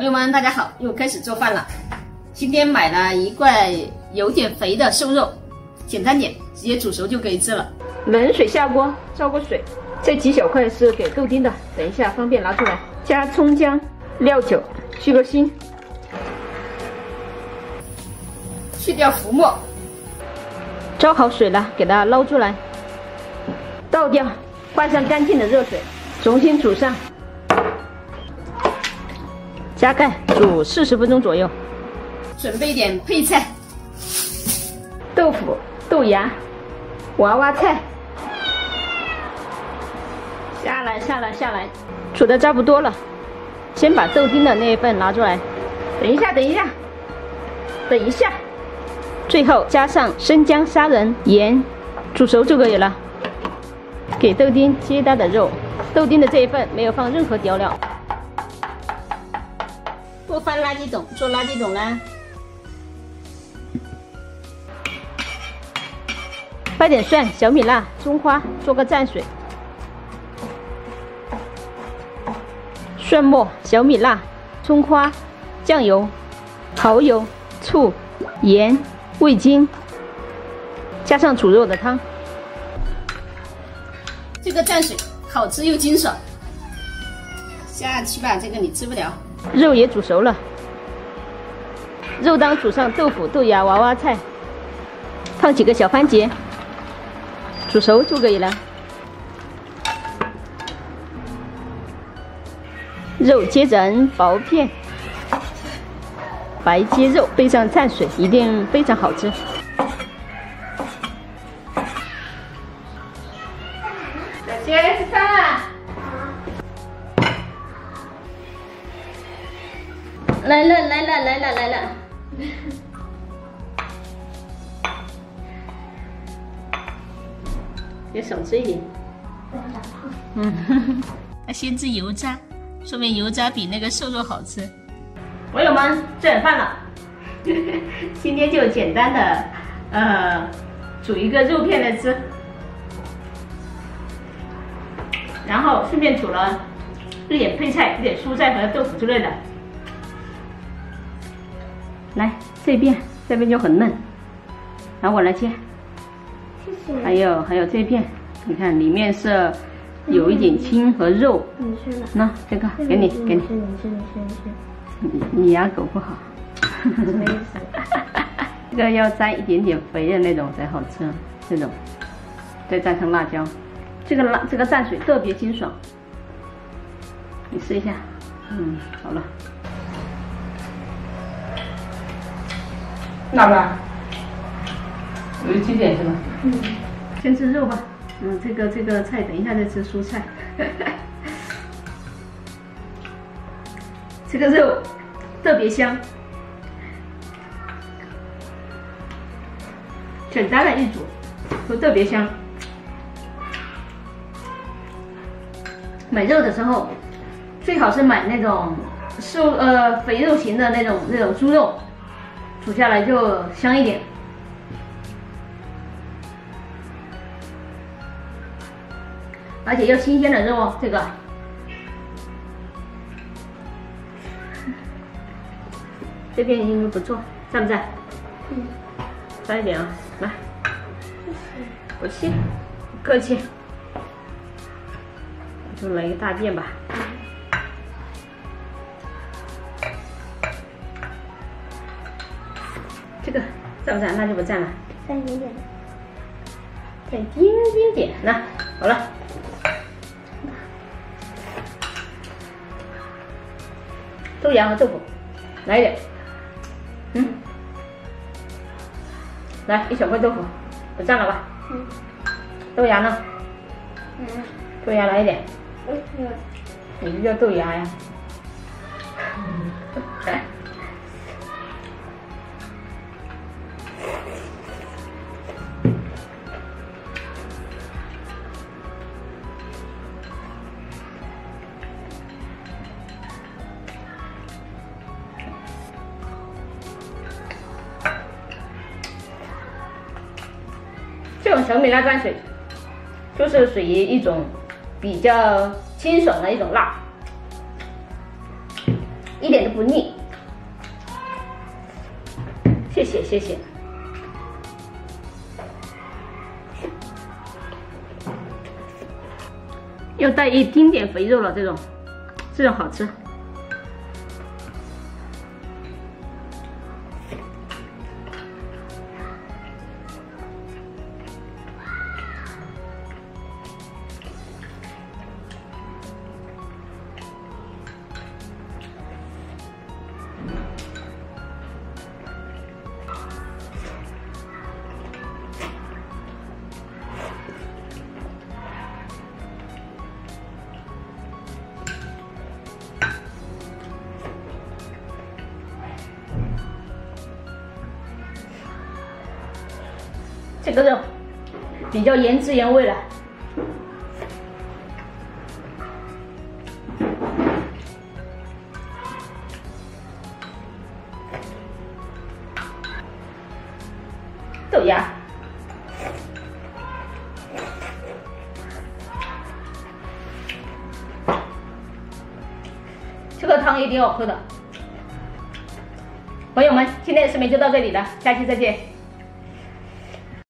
朋友们，大家好，又开始做饭了。今天买了一块有点肥的瘦肉，简单点，直接煮熟就可以吃了。冷水下锅，焯过水，这几小块是给豆丁的，等一下方便拿出来。加葱姜、料酒，去个腥，去掉浮沫。焯好水了，给它捞出来，倒掉，换上干净的热水，重新煮上。加盖煮四十分钟左右。准备点配菜：豆腐、豆芽、娃娃菜。下来，下来，下来，煮的差不多了。先把豆丁的那一份拿出来。等一下，等一下，等一下。最后加上生姜、砂仁、盐，煮熟就可以了。给豆丁接它的肉，豆丁的这一份没有放任何调料。不翻垃圾桶，做垃圾桶啦。放点蒜、小米辣、葱花，做个蘸水。蒜末、小米辣、葱花、酱油、蚝油、醋、盐、味精，加上煮肉的汤。这个蘸水好吃又清爽。下去吧，这个你吃不了。肉也煮熟了，肉当煮上豆腐、豆芽、娃娃菜，放几个小番茄，煮熟就可以了。肉切成薄片，白切肉备上蘸水，一定非常好吃。来了来了来了来了，别少吃一点。嗯，他先吃油渣，说明油渣比那个瘦肉好吃。朋友们，吃晚饭了，今天就简单的呃煮一个肉片来吃，然后顺便煮了一点配菜，一点蔬菜和豆腐之类的。来这边，这边就很嫩，然后我来切。谢谢。还有还有这片，你看里面是有一点筋和肉。你吃了。那这个给你给你。吃你吃你吃你吃。你你牙口不好。什么意思？这个要沾一点点肥的那种才好吃，这种，再蘸上辣椒，这个辣这个蘸水特别清爽。你试一下。嗯，好了。辣不辣？有几点是吧？嗯。先吃肉吧。嗯，这个这个菜等一下再吃蔬菜。这个肉特别香，简单的一煮都特别香。买肉的时候，最好是买那种瘦呃肥肉型的那种那种猪肉。煮下来就香一点，而且要新鲜的肉哦。这个，这边应该不错，在不在？嗯，沾一点啊，来，不客气，不客气，就来一大片吧。不蘸？那就不蘸了。蘸一点点，再一丁点。那好了，豆芽和豆腐，来一点。嗯，来一小块豆腐，不蘸了吧？嗯。豆芽呢？嗯。豆芽来一点。嗯。你就叫豆芽呀？来。这种小米辣蘸水，就是属于一种比较清爽的一种辣，一点都。不腻。谢谢谢谢。又带一丁点肥肉了，这种，这种好吃。这个肉比较原汁原味了。豆芽，这个汤也挺好喝的。朋友们，今天的视频就到这里了，下期再见。